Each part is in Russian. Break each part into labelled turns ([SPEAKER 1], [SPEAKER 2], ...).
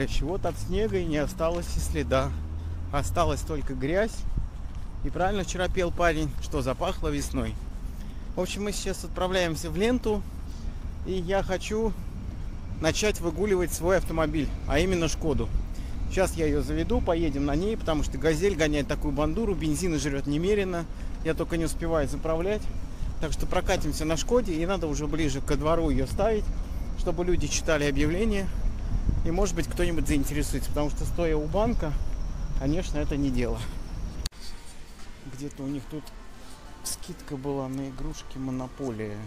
[SPEAKER 1] товарищи, вот от снега и не осталось и следа. Осталась только грязь. И правильно вчера пел парень, что запахло весной. В общем, мы сейчас отправляемся в ленту. И я хочу начать выгуливать свой автомобиль, а именно Шкоду. Сейчас я ее заведу, поедем на ней, потому что газель гоняет такую бандуру, бензина жрет немерено. Я только не успеваю заправлять. Так что прокатимся на Шкоде, и надо уже ближе ко двору ее ставить, чтобы люди читали объявления. И может быть кто-нибудь заинтересуется, потому что стоя у банка, конечно, это не дело. Где-то у них тут скидка была на игрушки Монополия.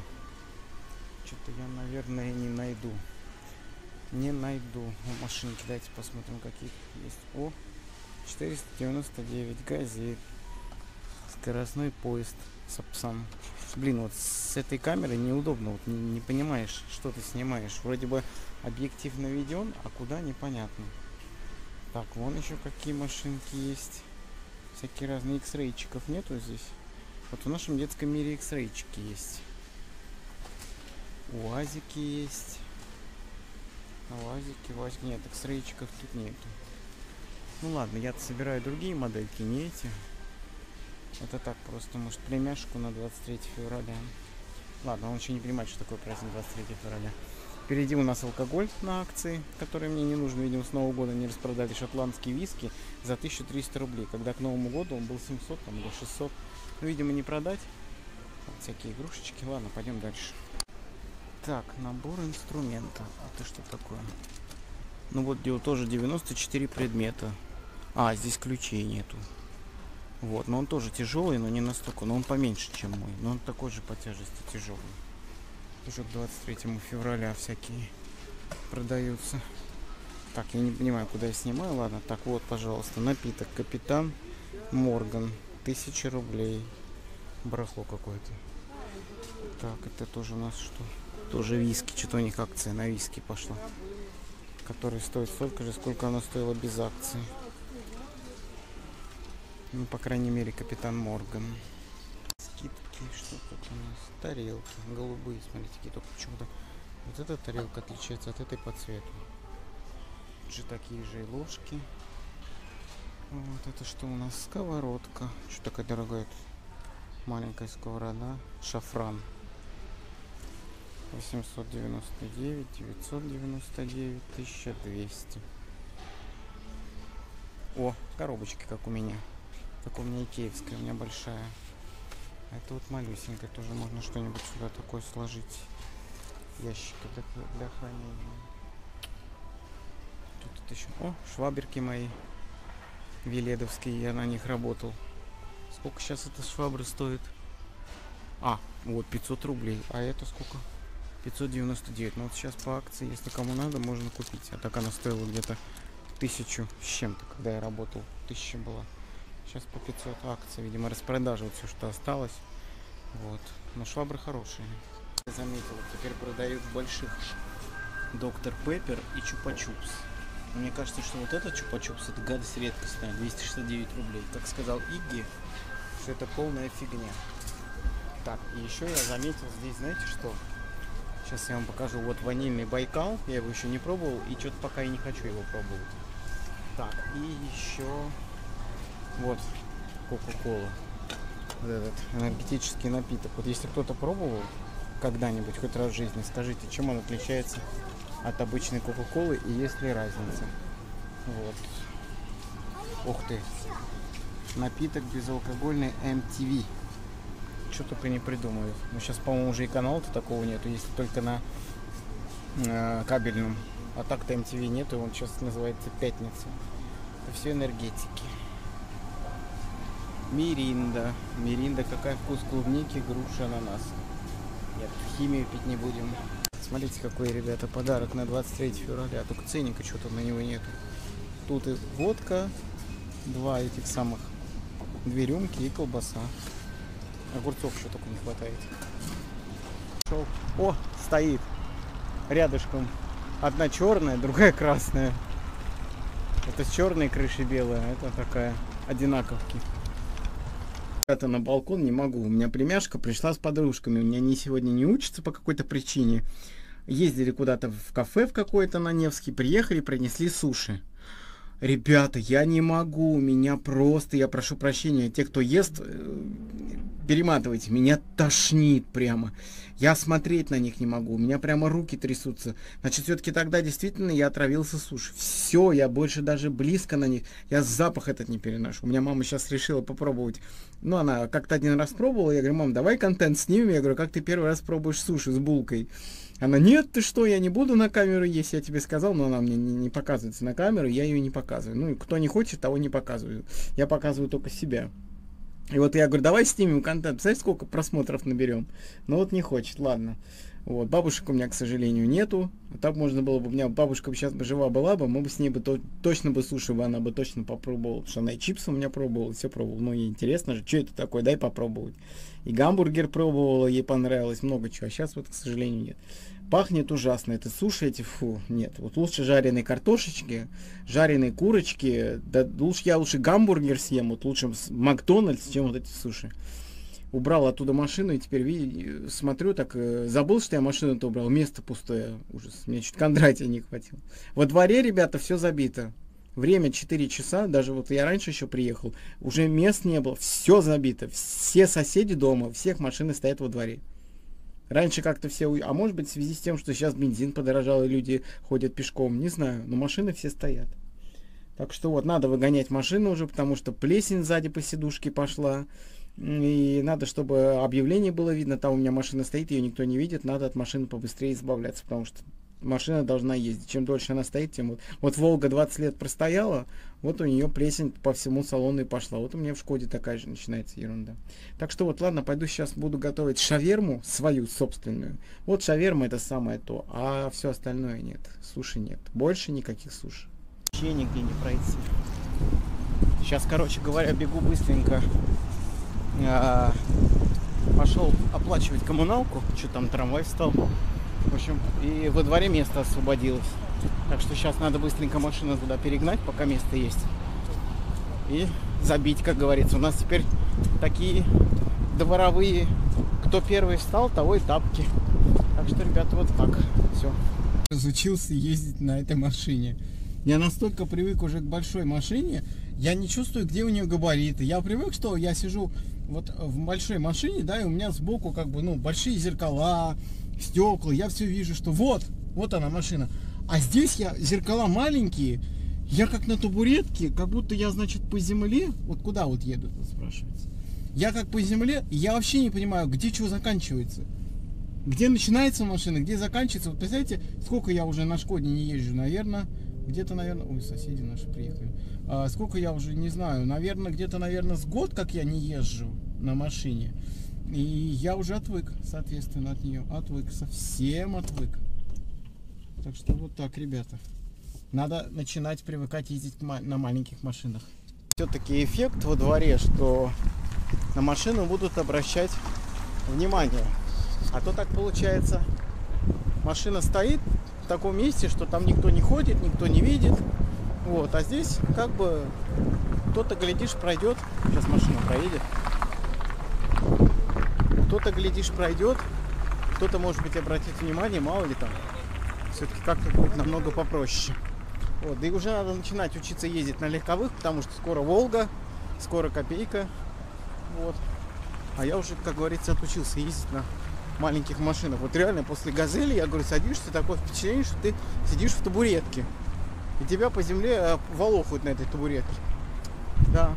[SPEAKER 1] Что-то я, наверное, не найду. Не найду машинки. Давайте посмотрим, какие есть. О, 499 газет. Скоростной поезд Сапсан. Блин, вот с этой камерой неудобно. Вот не, не понимаешь, что ты снимаешь. Вроде бы объектив наведен, а куда непонятно. Так, вон еще какие машинки есть. Всякие разные X-рейчиков нету здесь. Вот в нашем детском мире X-рейчики есть. УАЗики есть. УАЗики, УАЗики. Нет, X-рейчиков тут нету. Ну ладно, я собираю другие модельки, не эти. Это так просто, может, племяшку на 23 февраля. Ладно, он еще не понимает, что такое праздник 23 февраля. Впереди у нас алкоголь на акции, который мне не нужен, видимо, с Нового года не распродали шотландские виски за 1300 рублей, когда к Новому году он был 700 там, или 600. Ну, видимо, не продать. Вот всякие игрушечки. Ладно, пойдем дальше. Так, набор инструмента. Это что такое? Ну вот тоже 94 предмета. А, здесь ключей нету. Вот, но он тоже тяжелый, но не настолько. Но он поменьше, чем мой. Но он такой же по тяжести тяжелый. Уже к 23 февраля всякие продаются. Так, я не понимаю, куда я снимаю. Ладно, так вот, пожалуйста, напиток. Капитан Морган. Тысяча рублей. Барахло какое-то. Так, это тоже у нас что? Тоже виски. Что-то у них акция на виски пошла. Который стоит столько же, сколько она стоила без акции. Ну, по крайней мере, капитан Морган. Скидки, что тут у нас? Тарелки, голубые, смотрите, какие только почему-то. Вот эта тарелка отличается от этой по цвету. Тут же такие же и ложки. Вот это что у нас? Сковородка. Что такая дорогая? Маленькая сковорода. Шафран. 899, 999, 1200. О, коробочки, как у меня. Только у меня икеевская, у меня большая. А это вот малюсенькая, тоже можно что-нибудь сюда такое сложить. Ящик для, для хранения. Тут это еще... О, шваберки мои. Веледовские, я на них работал. Сколько сейчас эта швабра стоит? А, вот 500 рублей. А это сколько? 599. Ну вот сейчас по акции, если кому надо, можно купить. А так она стоила где-то тысячу с чем-то, когда я работал. Тысяча была. Сейчас по 500 акций, видимо, распродажа вот все, что осталось. Вот. Но швабры хорошие. Я заметил, теперь продают больших Доктор Пеппер и Чупа-Чупс. Мне кажется, что вот этот Чупа-Чупс это гадость редкостная, 269 рублей. Как сказал Игги, что это полная фигня. Так, и еще я заметил здесь, знаете что? Сейчас я вам покажу. Вот ванильный Байкал, я его еще не пробовал, и что-то пока и не хочу его пробовать. Так, и еще вот, Кока-Кола. Вот этот энергетический напиток. Вот если кто-то пробовал когда-нибудь, хоть раз в жизни, скажите, чем он отличается от обычной Кока-Колы и есть ли разница. Вот. Ух ты. Напиток безалкогольный MTV. Что только не придумают. Ну, сейчас, по-моему, уже и канала-то такого нету, если только на э, кабельном. А так-то MTV нету, он сейчас называется Пятница. Это все энергетики. Миринда. Миринда, какая вкус клубники, груши, ананас. Нет, химию пить не будем. Смотрите, какой, ребята, подарок на 23 февраля. Только ценника что-то на него нету. Тут и водка, два этих самых, две рюмки и колбаса. Огурцов еще только не хватает. Шел. О, стоит рядышком. Одна черная, другая красная. Это с черной крышей белая, это такая одинаковки это на балкон не могу. У меня племяшка пришла с подружками. У меня они сегодня не учатся по какой-то причине. ездили куда-то в кафе в какое-то на Невский, приехали, принесли суши. Ребята, я не могу, меня просто, я прошу прощения, те, кто ест, э, перематывайте, меня тошнит прямо. Я смотреть на них не могу, у меня прямо руки трясутся. Значит, все-таки тогда действительно я отравился суши. Все, я больше даже близко на них, я запах этот не переношу. У меня мама сейчас решила попробовать. Ну, она как-то один раз пробовала, я говорю, мам, давай контент снимем. Я говорю, как ты первый раз пробуешь суши с булкой? Она, нет, ты что, я не буду на камеру есть, я тебе сказал, но она мне не, не показывается на камеру, я ее не показываю. Ну, кто не хочет, того не показываю. Я показываю только себя. И вот я говорю, давай снимем контент. Знаешь, сколько просмотров наберем? Ну вот не хочет, ладно. Вот, бабушек у меня, к сожалению, нету. Так можно было бы, у меня бабушка сейчас бы жива была бы, мы бы с ней бы то, точно бы суши бы она бы точно попробовала, потому что она и чипсы у меня пробовала, все пробовала. Ну, ей интересно же, что это такое, дай попробовать. И гамбургер пробовала, ей понравилось, много чего. А сейчас вот, к сожалению, нет. Пахнет ужасно. Это суши эти, фу, нет. Вот лучше жареные картошечки, жареные курочки. Да лучше я лучше гамбургер съем, вот лучше Макдональдс, чем вот эти суши убрал оттуда машину, и теперь види, смотрю, так э, забыл, что я машину-то убрал, место пустое, ужас, мне чуть Кондратия не хватило. Во дворе, ребята, все забито. Время 4 часа, даже вот я раньше еще приехал, уже мест не было, все забито, все соседи дома, всех машины стоят во дворе. Раньше как-то все, а может быть в связи с тем, что сейчас бензин подорожал и люди ходят пешком, не знаю, но машины все стоят. Так что вот, надо выгонять машину уже, потому что плесень сзади по сидушке пошла. И надо, чтобы объявление было видно, там у меня машина стоит, ее никто не видит, надо от машины побыстрее избавляться, потому что машина должна ездить. Чем дольше она стоит, тем вот... Вот Волга 20 лет простояла, вот у нее плесень по всему салону и пошла. Вот у меня в Шкоде такая же начинается ерунда. Так что вот, ладно, пойду сейчас буду готовить шаверму, свою собственную. Вот шаверма это самое то, а все остальное нет. Суши нет. Больше никаких суши. Вообще нигде не пройти. Сейчас, короче говоря, бегу быстренько а, пошел оплачивать коммуналку, что там трамвай встал. В общем, и во дворе место освободилось. Так что сейчас надо быстренько машину туда перегнать, пока место есть. И забить, как говорится. У нас теперь такие дворовые. Кто первый встал, того и тапки. Так что, ребята, вот так. Все. Разучился ездить на этой машине. Я настолько привык уже к большой машине, я не чувствую, где у нее габариты. Я привык, что я сижу вот в большой машине, да, и у меня сбоку как бы, ну, большие зеркала, стекла, я все вижу, что вот, вот она машина. А здесь я, зеркала маленькие, я как на табуретке, как будто я, значит, по земле, вот куда вот еду, спрашивается. Я как по земле, я вообще не понимаю, где что заканчивается. Где начинается машина, где заканчивается. Вот представляете, сколько я уже на Шкоде не езжу, наверное, где-то, наверное, ой, соседи наши приехали. А, сколько я уже не знаю, наверное, где-то, наверное, с год, как я не езжу на машине. И я уже отвык, соответственно, от нее. Отвык, совсем отвык. Так что вот так, ребята. Надо начинать привыкать ездить на маленьких машинах. Все-таки эффект во дворе, что на машину будут обращать внимание. А то так получается, машина стоит в таком месте, что там никто не ходит, никто не видит. Вот, а здесь как бы кто-то, глядишь, пройдет. Сейчас машина проедет. Кто-то, глядишь, пройдет. Кто-то, может быть, обратит внимание, мало ли там. Все-таки как-то будет намного попроще. Вот, да и уже надо начинать учиться ездить на легковых, потому что скоро Волга, скоро Копейка. Вот. А я уже, как говорится, отучился ездить на маленьких машинах. Вот реально после газели, я говорю, садишься, такое впечатление, что ты сидишь в табуретке. И тебя по земле э, волохают на этой табуретке. Да.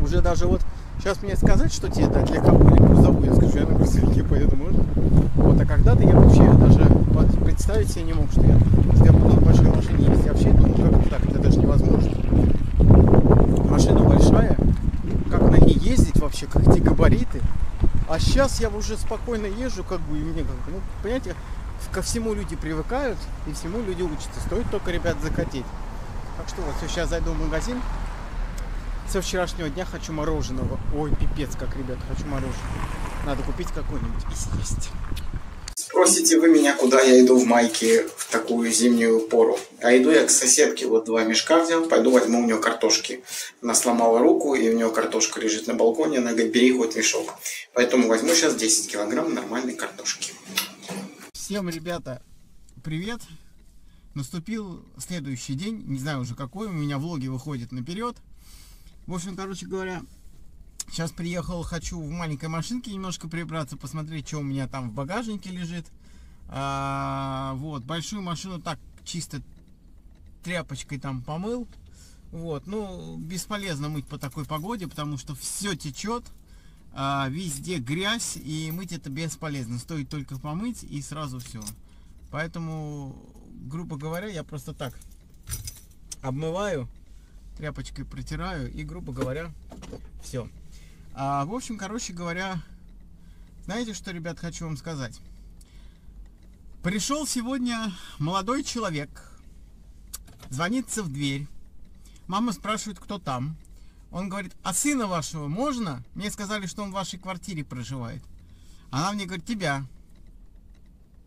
[SPEAKER 1] Уже даже вот сейчас мне сказать, что тебе дать легковую или грузовую, я скажу, я на грузовике поеду, можно? Вот, а когда-то я вообще даже представить себе не мог, что я, что я буду на большой машине ездить. Я вообще думал, как это так, это даже невозможно. Машина большая, как на ней ездить вообще, как эти габариты. А сейчас я уже спокойно езжу, как бы, и мне как ну, понимаете, ко всему люди привыкают, и всему люди учатся. Стоит только, ребят, закатить. Так что вот, сейчас зайду в магазин. Со вчерашнего дня хочу мороженого. Ой, пипец, как, ребят, хочу мороженого. Надо купить какое-нибудь и съесть. Спросите вы меня, куда я иду в майке в такую зимнюю пору. А иду я к соседке, вот два мешка взял, пойду возьму у нее картошки. Она сломала руку, и у нее картошка лежит на балконе, она говорит, бери хоть мешок. Поэтому возьму сейчас 10 килограмм нормальной картошки. Всем, ребята, привет! Наступил следующий день, не знаю уже какой, у меня влоги выходят наперед. В общем, короче говоря, сейчас приехал, хочу в маленькой машинке немножко прибраться, посмотреть, что у меня там в багажнике лежит. А, вот, большую машину так чисто тряпочкой там помыл. Вот, ну, бесполезно мыть по такой погоде, потому что все течет а, везде грязь, и мыть это бесполезно. Стоит только помыть, и сразу все. Поэтому, грубо говоря, я просто так обмываю, тряпочкой протираю, и, грубо говоря, все. А, в общем, короче говоря, знаете, что, ребят, хочу вам сказать? Пришел сегодня молодой человек, звонится в дверь. Мама спрашивает, кто там. Он говорит, а сына вашего можно? Мне сказали, что он в вашей квартире проживает. Она мне говорит, тебя.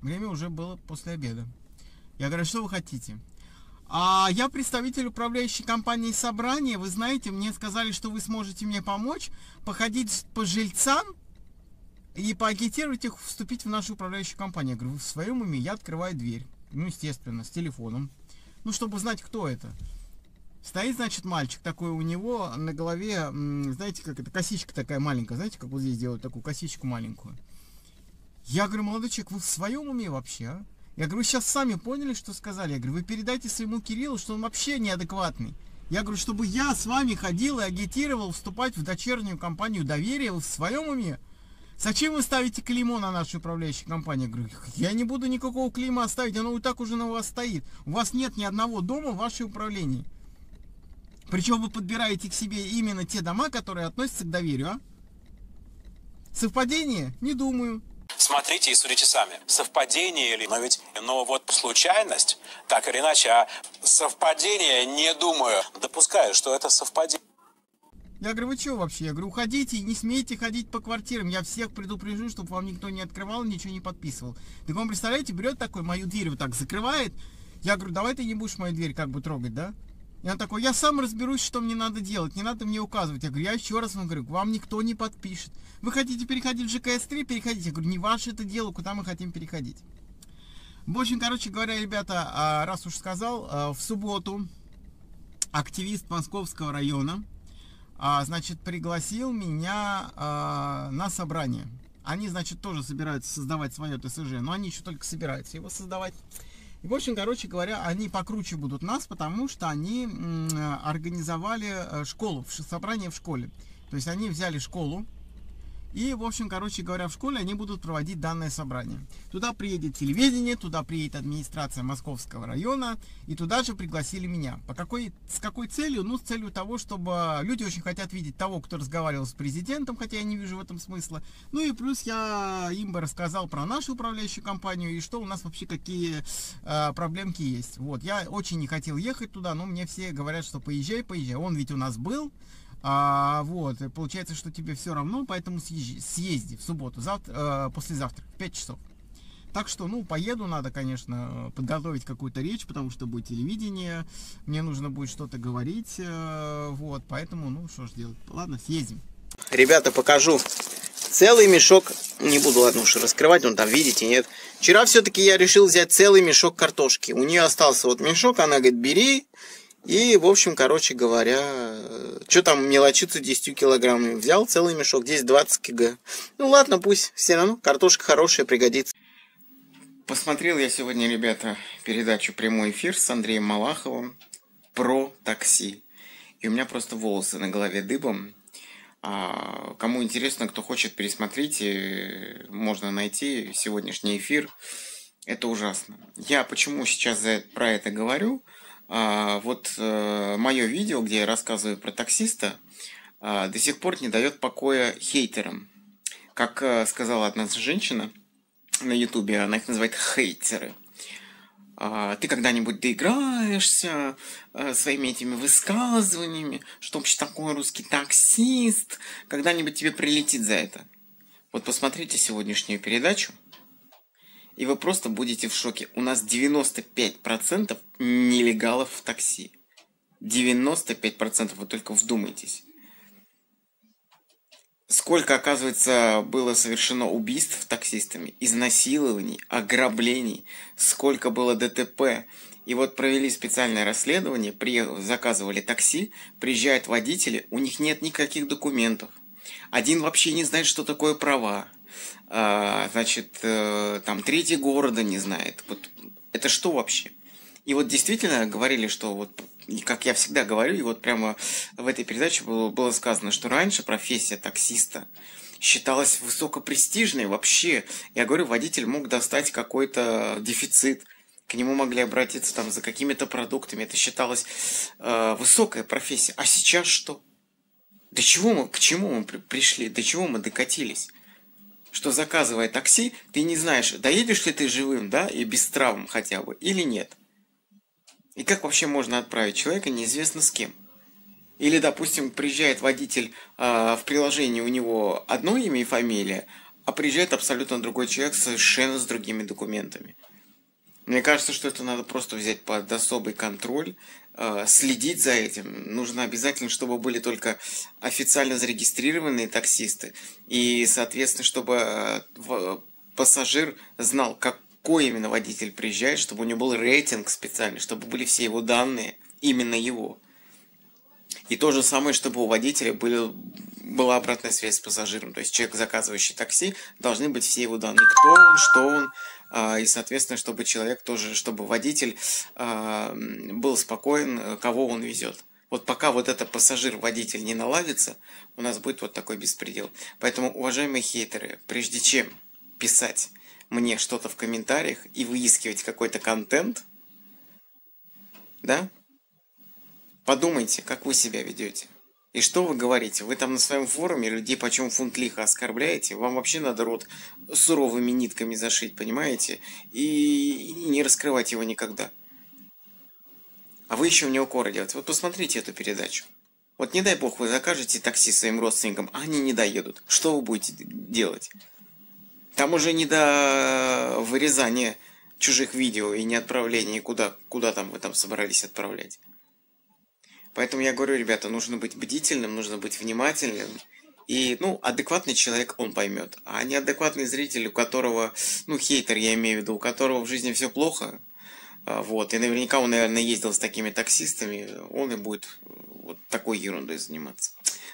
[SPEAKER 1] Время уже было после обеда. Я говорю, что вы хотите? А я представитель управляющей компании собрания. Вы знаете, мне сказали, что вы сможете мне помочь походить по жильцам и поагитировать их вступить в нашу управляющую компанию. Я говорю, в своем уме? Я открываю дверь. Ну, естественно, с телефоном. Ну, чтобы знать, кто это. Стоит, значит, мальчик такой, у него на голове, знаете, как это, косичка такая маленькая, знаете, как вот здесь делают такую косичку маленькую. Я говорю, молодой человек, вы в своем уме вообще, а? Я говорю, сейчас сами поняли, что сказали? Я говорю, вы передайте своему Кириллу, что он вообще неадекватный. Я говорю, чтобы я с вами ходил и агитировал вступать в дочернюю компанию доверия, в своем уме? Зачем вы ставите клеймо на нашу управляющую компанию? Я говорю, я не буду никакого клейма ставить, оно и так уже на вас стоит. У вас нет ни одного дома в вашей управлении. Причем вы подбираете к себе именно те дома, которые относятся к доверию, а? Совпадение? Не думаю.
[SPEAKER 2] Смотрите и судите сами. Совпадение или... Но ведь, но вот случайность, так или иначе, а совпадение, не думаю. Допускаю, что это совпадение.
[SPEAKER 1] Я говорю, вы что вообще? Я говорю, уходите не смейте ходить по квартирам. Я всех предупрежу, чтобы вам никто не открывал, ничего не подписывал. Так он, представляете, берет такой, мою дверь вот так закрывает. Я говорю, давай ты не будешь мою дверь как бы трогать, да? И он такой, я сам разберусь, что мне надо делать, не надо мне указывать. Я говорю, я еще раз вам говорю, вам никто не подпишет. Вы хотите переходить в ЖКС-3, переходите. Я говорю, не ваше это дело, куда мы хотим переходить. В общем, короче говоря, ребята, а, раз уж сказал, а, в субботу активист Московского района, а, значит, пригласил меня на собрание. Они, значит, тоже собираются создавать свое ТСЖ, но они еще только собираются его создавать. И, в общем, короче говоря, они покруче будут нас, потому что они организовали э, школу, собрание в школе. То есть они взяли школу, и, в общем, короче говоря, в школе они будут проводить данное собрание. Туда приедет телевидение, туда приедет администрация Московского района, и туда же пригласили меня. По какой, с какой целью? Ну, с целью того, чтобы люди очень хотят видеть того, кто разговаривал с президентом, хотя я не вижу в этом смысла. Ну и плюс я им бы рассказал про нашу управляющую компанию и что у нас вообще какие э, проблемки есть. Вот, я очень не хотел ехать туда, но мне все говорят, что поезжай, поезжай. Он ведь у нас был, а, вот, получается, что тебе все равно, поэтому съезди, съезди в субботу, завтра, э, послезавтра, в 5 часов. Так что, ну, поеду, надо, конечно, подготовить какую-то речь, потому что будет телевидение, мне нужно будет что-то говорить, э, вот, поэтому, ну, что ж делать, ладно, съездим. Ребята, покажу. Целый мешок, не буду, ладно уж раскрывать, он там, видите, нет. Вчера все-таки я решил взять целый мешок картошки. У нее остался вот мешок, она говорит, бери, и, в общем, короче говоря, что там мелочиться 10 килограммами? Взял целый мешок, здесь 20 кг. Ну ладно, пусть все равно картошка хорошая, пригодится. Посмотрел я сегодня, ребята, передачу «Прямой эфир» с Андреем Малаховым про такси. И у меня просто волосы на голове дыбом. А, кому интересно, кто хочет пересмотреть, можно найти сегодняшний эфир. Это ужасно. Я почему сейчас про это говорю? А, вот э, мое видео, где я рассказываю про таксиста, а, до сих пор не дает покоя хейтерам. Как э, сказала одна женщина на ютубе, она их называет хейтеры. А, ты когда-нибудь доиграешься э, своими этими высказываниями, что вообще такой русский таксист, когда-нибудь тебе прилетит за это. Вот посмотрите сегодняшнюю передачу, и вы просто будете в шоке. У нас 95% нелегалов в такси. 95%, вы только вдумайтесь. сколько, оказывается, было совершено убийств таксистами, изнасилований, ограблений, сколько было ДТП. И вот провели специальное расследование, приехали, заказывали такси, приезжают водители, у них нет никаких документов. Один вообще не знает, что такое права. А, значит, э, там третий города не знает. Вот это что вообще? И вот действительно говорили, что вот как я всегда говорю, и вот прямо в этой передаче было, было сказано, что раньше профессия таксиста считалась высокопрестижной вообще. Я говорю, водитель мог достать какой-то дефицит, к нему могли обратиться там за какими-то продуктами. Это считалось э, высокая профессия. А сейчас что? До чего мы, к чему мы пришли? До чего мы докатились? Что заказывая такси, ты не знаешь, доедешь ли ты живым, да, и без травм хотя бы, или нет. И как вообще можно отправить человека неизвестно с кем? Или, допустим, приезжает водитель э, в приложении, у него одно имя и фамилия, а приезжает абсолютно другой человек совершенно с другими документами. Мне кажется, что это надо просто взять под особый контроль, э, следить за этим. Нужно обязательно, чтобы были только официально зарегистрированные таксисты. И, соответственно, чтобы э, пассажир знал, как, какой именно водитель приезжает, чтобы у него был рейтинг специальный, чтобы были все его данные, именно его. И то же самое, чтобы у водителя были, была обратная связь с пассажиром. То есть человек, заказывающий такси, должны быть все его данные. Кто он, что он. А, и, соответственно, чтобы человек тоже, чтобы водитель а, был спокоен, кого он везет. Вот пока вот это пассажир-водитель не наладится, у нас будет вот такой беспредел. Поэтому, уважаемые хейтеры, прежде чем писать мне что-то в комментариях и выискивать какой-то контент, да? Подумайте, как вы себя ведете. И что вы говорите? Вы там на своем форуме людей почем фунт лиха оскорбляете? Вам вообще надо рот суровыми нитками зашить, понимаете? И, и не раскрывать его никогда. А вы еще мне укоры делаете. Вот посмотрите эту передачу. Вот не дай бог вы закажете такси своим родственникам, а они не доедут. Что вы будете делать? Там уже не до вырезания чужих видео и не отправления куда, куда там вы там собрались отправлять. Поэтому я говорю, ребята, нужно быть бдительным, нужно быть внимательным. И, ну, адекватный человек он поймет. А неадекватный зритель, у которого, ну, хейтер, я имею в виду, у которого в жизни все плохо, а, вот, и наверняка он, наверное, ездил с такими таксистами, он и будет вот такой ерундой заниматься.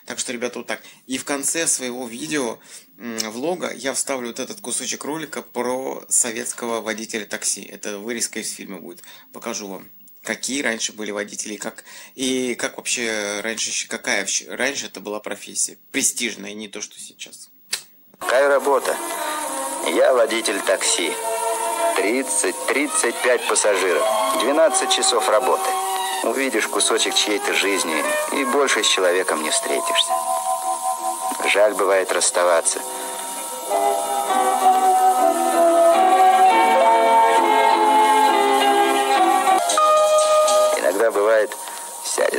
[SPEAKER 1] Так что, ребята, вот так. И в конце своего видео, влога, я вставлю вот этот кусочек ролика про советского водителя такси. Это вырезка из фильма будет. Покажу вам какие раньше были водители, как и как вообще раньше, какая раньше это была профессия, престижная, не то, что сейчас.
[SPEAKER 3] Какая работа? Я водитель такси. 30-35 пассажиров, 12 часов работы увидишь кусочек чьей-то жизни и больше с человеком не встретишься. Жаль бывает расставаться.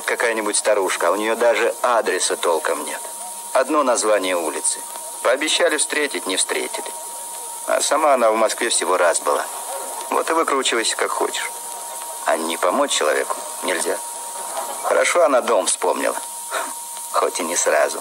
[SPEAKER 3] Какая-нибудь старушка, а у нее даже адреса толком нет. Одно название улицы. Пообещали встретить, не встретили. А сама она в Москве всего раз была. Вот и выкручивайся как хочешь. А не помочь человеку нельзя. Хорошо она дом вспомнила. Хоть и не сразу.